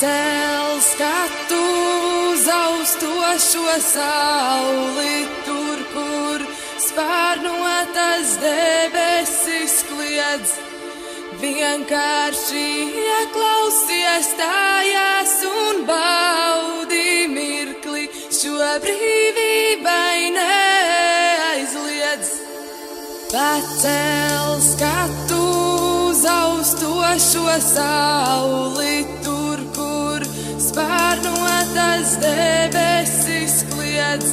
Pacēl skatu uz austošo sauli, tur, kur spārnotas debesis kliedz. Vienkārši ieklausies tājās un baudi mirkli, šo brīvībai neaizliedz. Pacēl skatu uz austošo sauli, kliedz.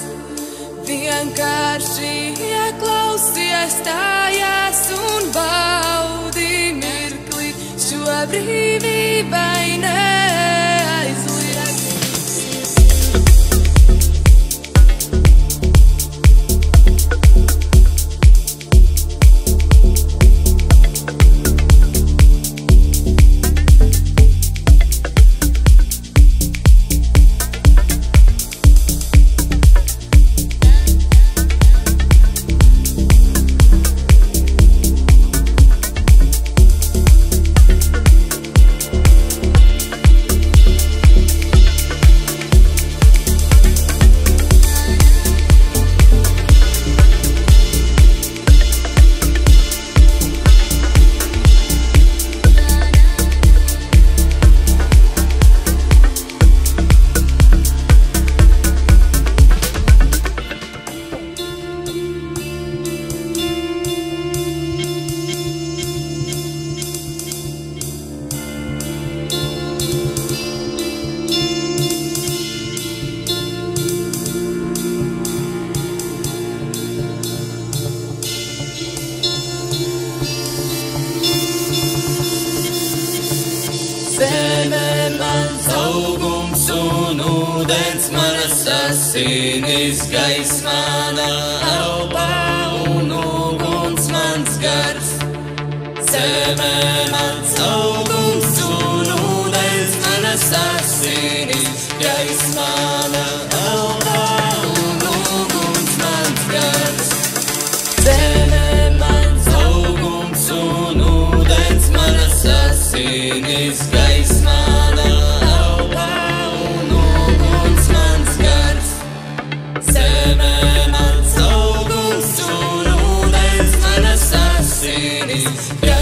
Vienkārši ieklausies tājās un baudi mirkli, šo brīvībai neaizliedz. Gaisa mana elpa un uguns mans gars. Zeme mans augums un ūdens manas asinis, gaisa mana elpa un uguns mans gars. Zeme mans augums un ūdens manas gaisa Yeah.